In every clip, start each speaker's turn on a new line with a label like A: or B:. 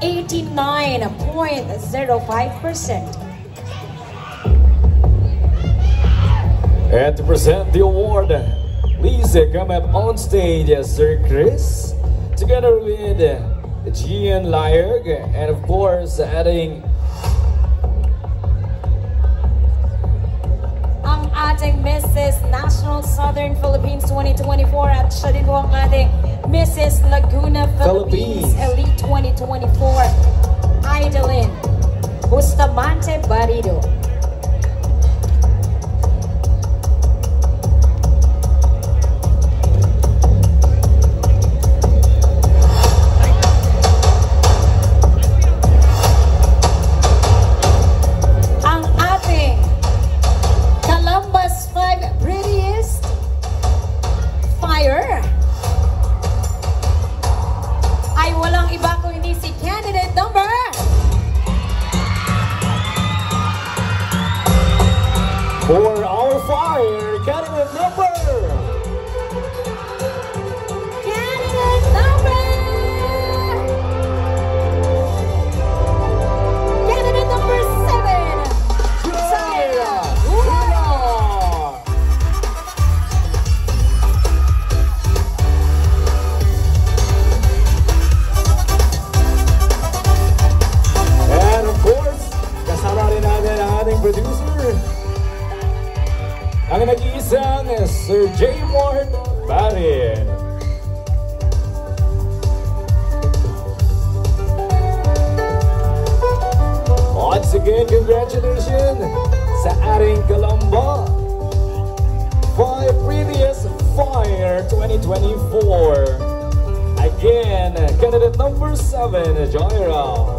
A: 89.05%.
B: And to present the award, please come up on stage, Sir Chris, together with Gian Lyerg, and of course, adding
A: ang ating Mrs. National Southern Philippines 2024 at siya din po ang ating Mrs. Laguna Philippines,
B: Philippines.
A: Elite 2024, Idolin Bustamante Barido. Ang
B: nag-iisang uh, Sir J. Mort Barin. Once again, congratulations sa ating Calamba 5 Previous Fire 2024. Again, candidate number 7, Jaira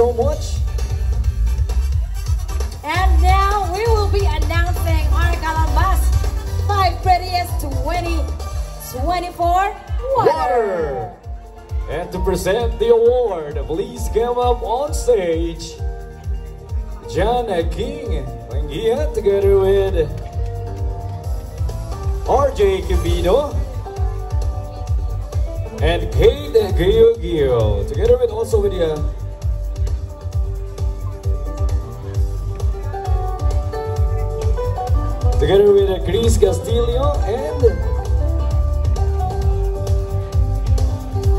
B: so much.
A: And now we will be announcing our Calambas 5 Prettiest 2024 Water.
B: Water. And to present the award, please come up on stage. John King Mangia together with RJ Cavino and Kate Gio Gio together with also with uh, together with Chris Castillo and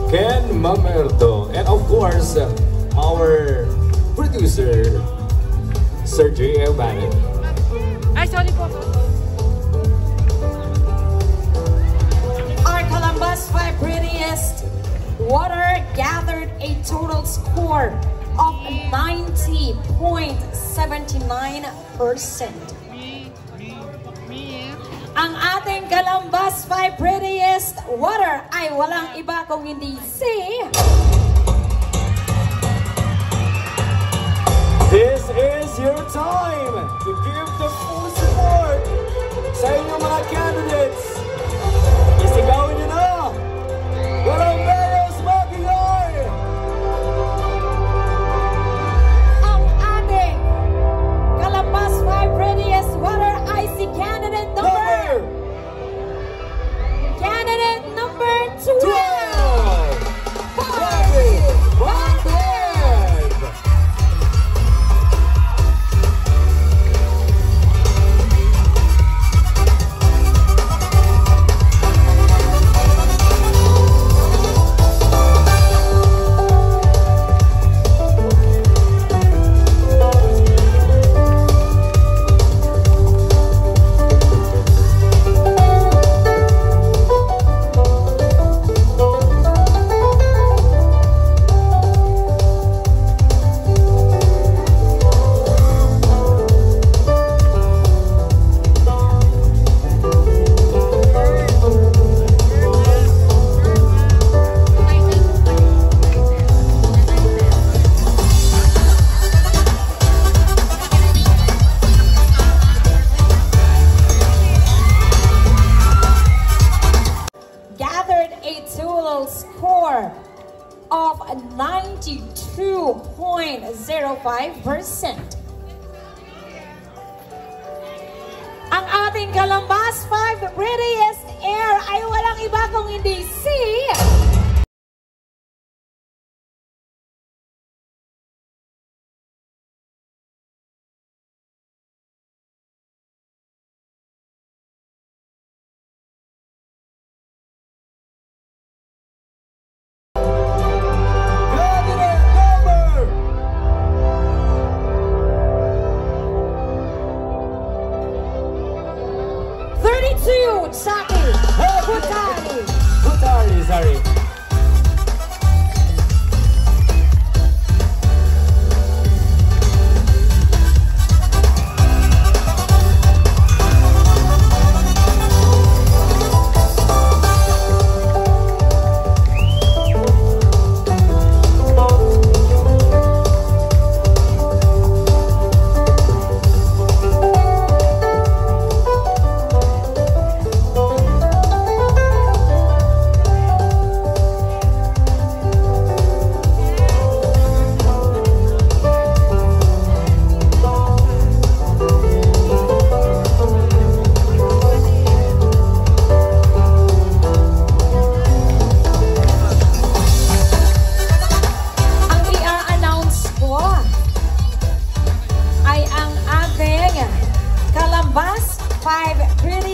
B: Ken Mamerto, and of course, our producer, Sir J. Bannon.
C: Ay, sorry po.
A: Our Calamba's 5 Prettiest Water gathered a total score of 90.79%. Ang ating Columbus 5 Prettiest Water ay walang iba kung hindi si...
B: This is your time to give the full support sa inyong mga candidates. Isigawin total score of 92.05%.
A: Ang ating Calamba's 5 the Prettiest Air ay walang iba kung hindi si... Calamba's 5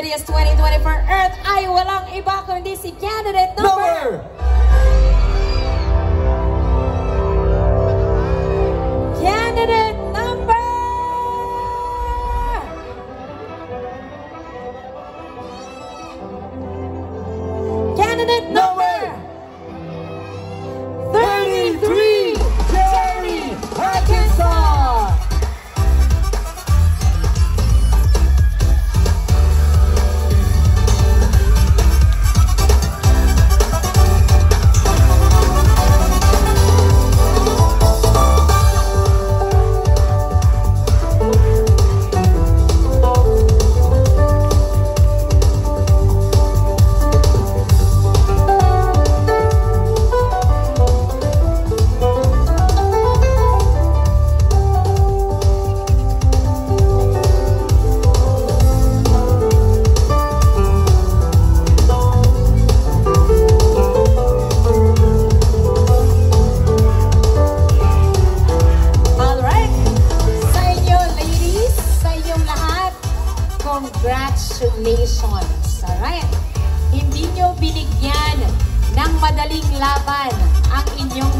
A: Calamba's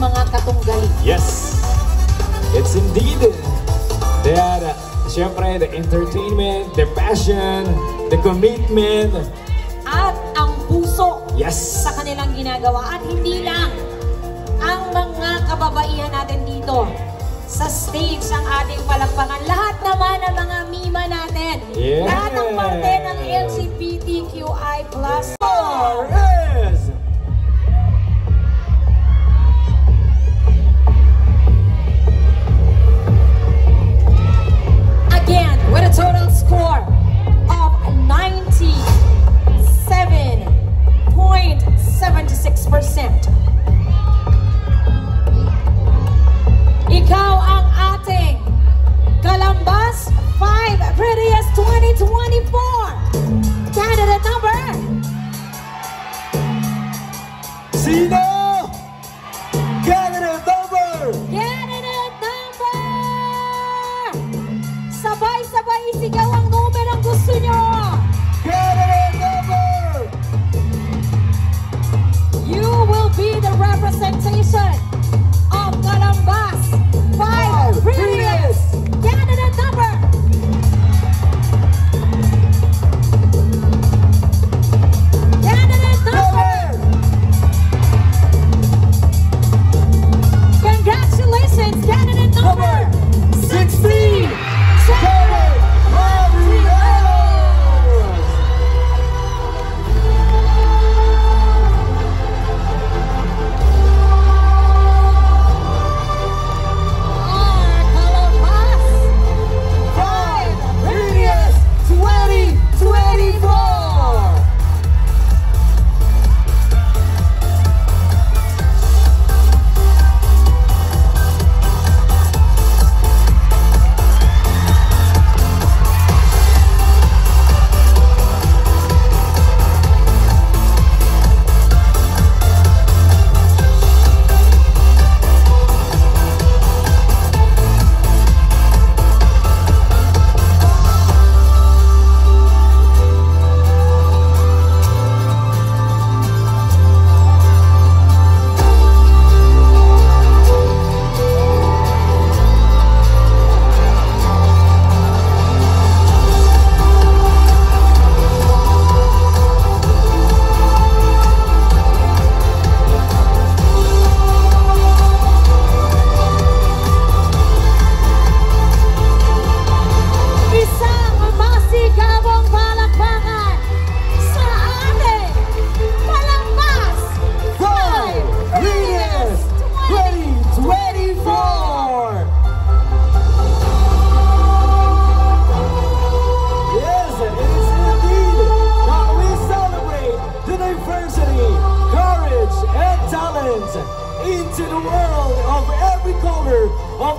A: mga katunggali.
B: Yes, it's indeed. They had, uh, syempre, the entertainment, the passion, the commitment.
A: At ang puso
B: Yes.
A: sa kanilang ginagawa. At hindi lang ang mga kababaihan natin dito sa stage ang ating palakpakan. Lahat naman ng mga mima natin.
B: Yes.
A: Lahat ng parte ng LGBTQI+.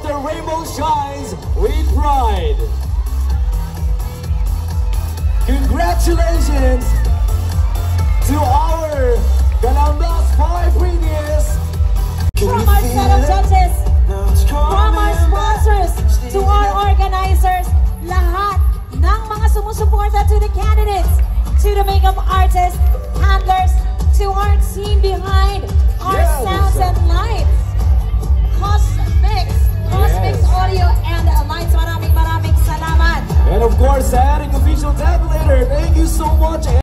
B: the rainbow
A: shines with
B: pride. Congratulations
D: to
B: our Calamba's
D: Five Premiers.
B: From our set of judges, from
D: our sponsors, to our organizers, lahat ng mga sumusuporta to the candidates, to the makeup artists, handlers, thank you so much. Eh?